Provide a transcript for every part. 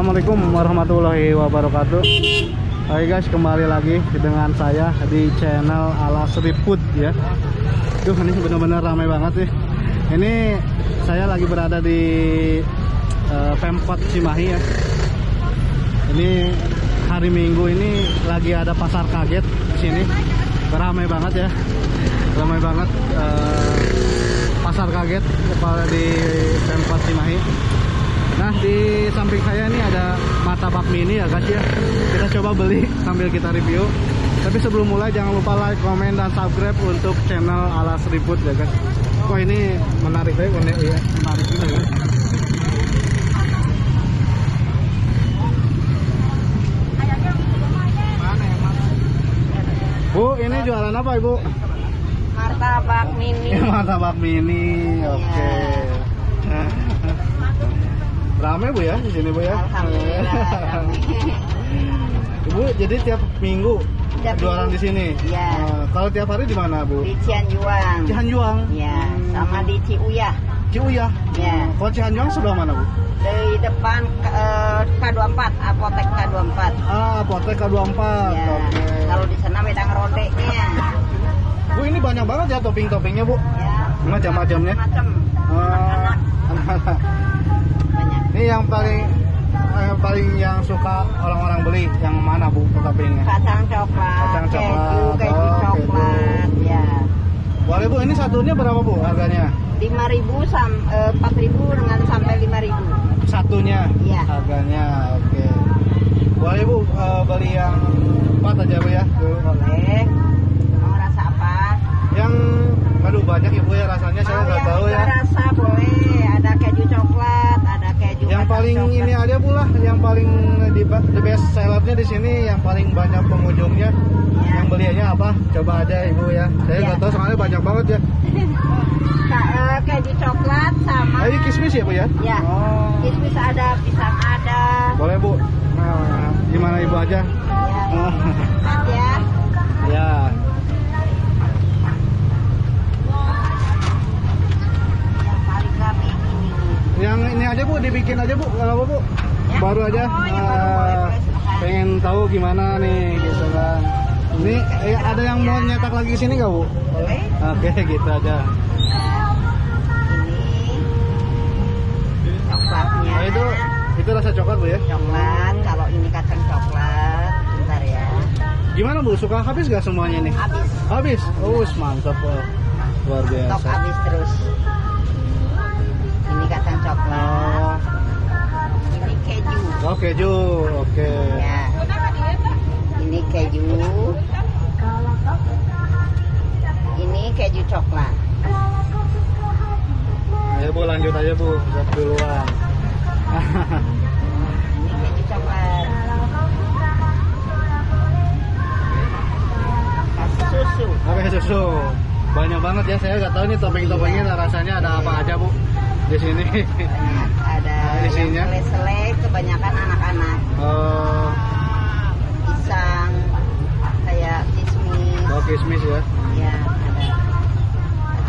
Assalamualaikum warahmatullahi wabarakatuh. Hai guys kembali lagi dengan saya di channel ala food ya. Duh ini benar-benar ramai banget nih Ini saya lagi berada di uh, Pemkot Cimahi ya. Ini hari Minggu ini lagi ada pasar kaget di sini. Ramai banget ya. Ramai banget uh, pasar kaget di Pemkot Cimahi Nah di samping saya ini ada martabak mini ya guys ya. Kita coba beli sambil kita review. Tapi sebelum mulai jangan lupa like, komen, dan subscribe untuk channel ala seriput ya guys. Wah ini menarik ya, unik ya, menarik juga ya. Bu, ini jualan apa ibu? martabak mini. Martabak mini, oke. Rame bu ya di sini bu ya. Alhamdulillah, rame. Ibu jadi tiap minggu Tiap jualan minggu. di sini. Iya. Eh, kalau tiap hari di mana bu? di Cianjuang Cihanjuang. ya sama di Ciuyah Ciuyah. ya Kalau Cihanjuang sebelah mana bu? dari depan eh, K24 apotek K24 Ah, Apotek K24. ya Oke. kalau di sana wedang rodeknya Bu ini banyak banget ya topping-toppingnya bu. ya Macam-macamnya. macam Ah, anak-anak banyak ini yang paling yang paling yang suka orang-orang beli yang mana bu toppingnya? kacang coklat Kacang coklat, keju keju oh, coklat ya Boleh bu, ini satunya berapa bu harganya? 5000 sam eh, 4000 dengan sampai 5000 Satunya Iya. harganya, oke. Boleh bu eh, beli yang empat aja bu ya. Boleh mau rasa apa Yang aduh banyak ibu ya rasanya saya nggak tahu ya. rasa boleh ada keju coklat paling ini aja bu lah, yang paling di the best sellernya di sini, yang paling banyak pengunjungnya. Ya. Yang beliannya apa? Coba aja ibu ya. Saya Ya. nggak tahu soalnya banyak banget ya. Ka- eh, keju coklat sama ini kismis ya bu ya? Ya. Oh. kismis ada pisang ada Boleh bu. Nah, gimana ibu aja? ya Lihat ya ya. yang paling rame ini Yang ini dibikin aja bu, kalau apa bu? Ya. Baru aja. Oh, yang baru Ah, boleh, pengen tahu gimana nih, gitu kan. Ini eh, ada yang mau nyetak lagi sini nggak bu? boleh Oke, gitu aja. ini coklatnya Nah, itu itu rasa coklat bu ya? coklat kalau ini kacang coklat bentar ya Gimana bu? Suka habis nggak semuanya nih? habis Habis? Oh, mantap bu. Luar biasa. habis terus keju, oke. ya ini keju ini keju coklat Ayo bu lanjut aja bu, lihat duluan. ini keju coklat susu Oke susu. Banyak banget ya, saya nggak tahu nih topping-toppingnya rasanya ada apa aja bu di sini. Isinya? selek kebanyakan anak-anak. Oh, pisang kayak kismis. Oh kismis ya. ya ada.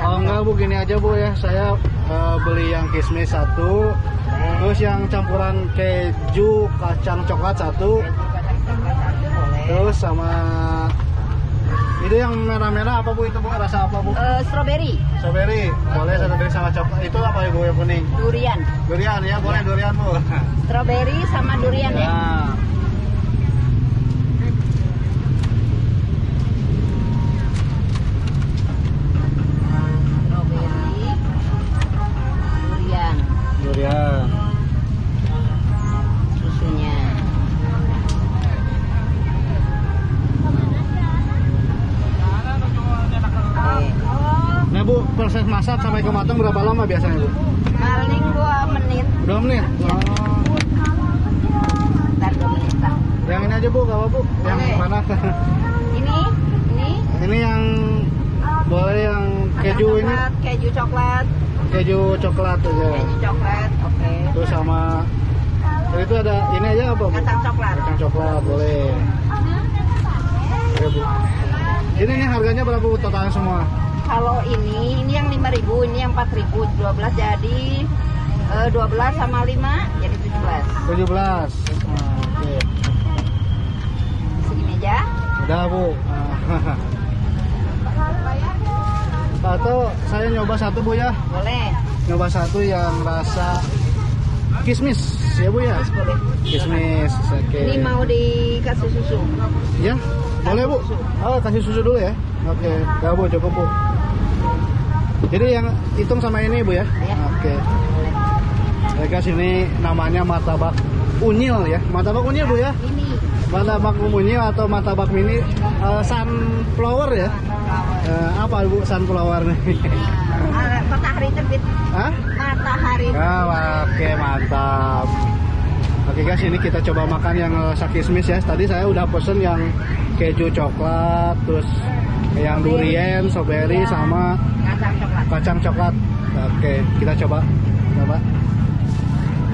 Kacang Oh enggak bu, gini aja bu ya. Saya eh, beli yang kismis satu, coklat, terus yang campuran keju kacang coklat satu, keju kacang coklat satu boleh. terus sama itu yang merah-merah apa bu itu bu rasa apa bu? Eh, strawberry Strawberry, boleh strawberry sama coklat. Itu apa ya bu yang kuning? durian Durian ya, boleh durian bu. strawberry sama durian ya Nah, sampai ke matang berapa lama biasanya bu? paling dua menit Dua menit. Oh. ntar dua menit lah Yang ini aja bu, gak apa bu? Yang Boleh. mana? ini ini ini yang boleh yang keju kacang ini, coklat, keju coklat keju coklat aja. keju coklat oke Terus sama itu ada ini aja apa bu? kacang coklat Kacang coklat boleh. Bu. Ini nih harganya berapa bu total semua? Kalau ini ini yang 5000 ini yang 4000 12 jadi Eh, 12 sama 5 jadi 17. 17 Nah, oke Segini aja. udah bu atau saya nyoba satu bu ya Boleh. nyoba satu yang rasa kismis ya bu ya Boleh. kismis oke Ini mau dikasih susu. ya boleh bu oh kasih susu dulu ya oke ya bu cukup bu jadi yang hitung sama ini bu ya Ya. oke Baik guys ini namanya martabak unyil ya martabak unyil bu ya Ini martabak unyil atau martabak mini eh, sunflower ya Eh, apa bu sunflower nih ah, matahari terbit. Hah? Matahari. Ah, oke mantap. Oke guys, ini kita coba makan yang rasa kismis ya. Tadi saya udah pesen yang keju coklat, terus yang durian, strawberry sama Kacang coklat. kacang coklat. Oke, kita coba. Coba.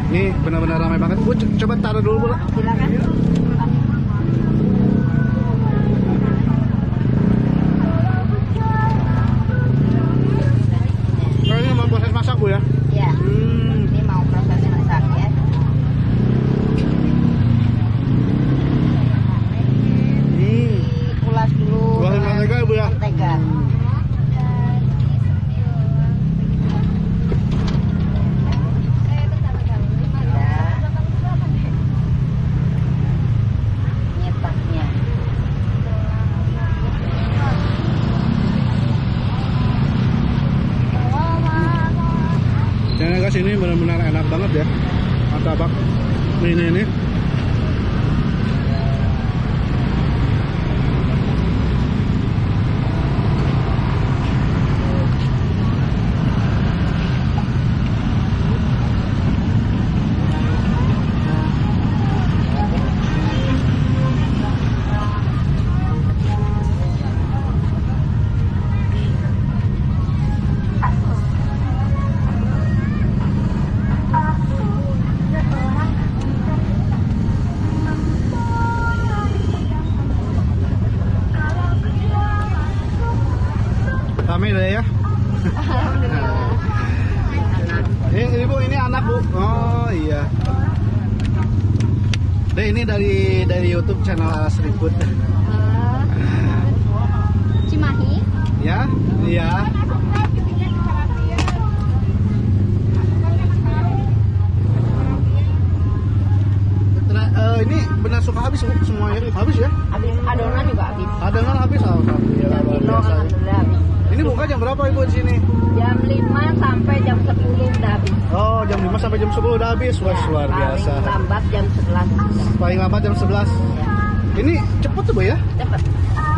Ini benar-benar ramai banget. Bu, co- coba taruh dulu, Bu. Silakan. Oh, ini mau proses masak, Bu ya? Ya. Hmm. Ini mau proses masak ya. Hmm. Ulas dulu. Ulasin dengan mentega ya, Bu ya? Mentega. Ya. Nyetaknya. Dan ya guys, ini benar-benar enak banget ya. Martabak ini ini. Ramai deh ya. Ini, ini bu, Oh iya. Deh ini dari dari YouTube channel Alas Ribut. Cimahi. Ya, iya. Nah, eh, ini benar suka habis semuanya habis ya? Habis adonan juga habis. Adonan habis alhamdulillah biasa. alhamdulillah habis. Ini buka jam berapa ibu di sini? Jam 5 sampai jam 10 udah habis. Oh jam 5 sampai jam 10 udah habis. Wah Ya, luar biasa. Paling lambat jam 11. Paling lambat jam 11. Ya, Ini cepet tuh bu ya? cepet.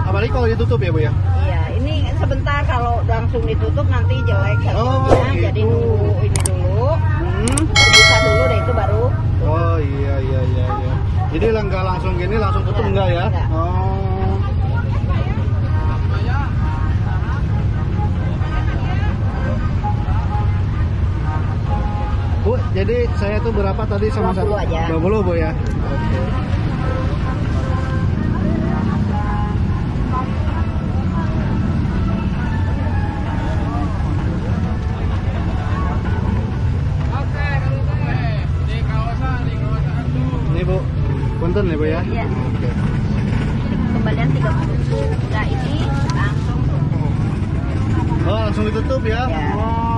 Apalagi kalau ditutup ya bu ya? Iya, ini sebentar kalau langsung ditutup nanti jelek Oh, gitu. Jadi nunggu ini dulu. Hmm. Bisa dulu deh itu baru. Oh iya iya iya iya. Jadi lah nggak langsung gini langsung tutup Iya, enggak ya? enggak. Oh. Bu, jadi saya tuh berapa tadi sama 20 aja. 20 Bu ya. Oke. Ini Bu, punten nih Bu ya. Iya. Kembalian 30. Nah, ini langsung tutup. Oh, langsung ditutup ya. Ya. Oh.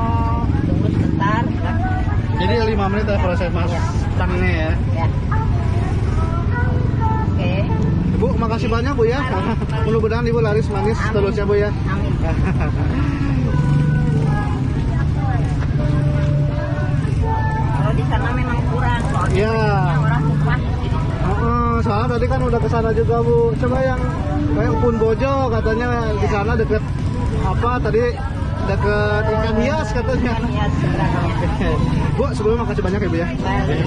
Jadi 5 menit ya proses masaknya ya. Ya. Oke. Bu, makasih banyak Bu ya. Mudah-mudahan Ibu laris manis Amin. terus ya Bu ya. Amin. Kalau di sana memang kurang. Iya. orang soalnya tadi kan udah ke sana juga Bu. Coba yang kayak Pun Bojo katanya di sana deket apa tadi deket ikan hias katanya. Ya, sebenarnya. Bu, sebelumnya makasih banyak ya Bu ya. Balik.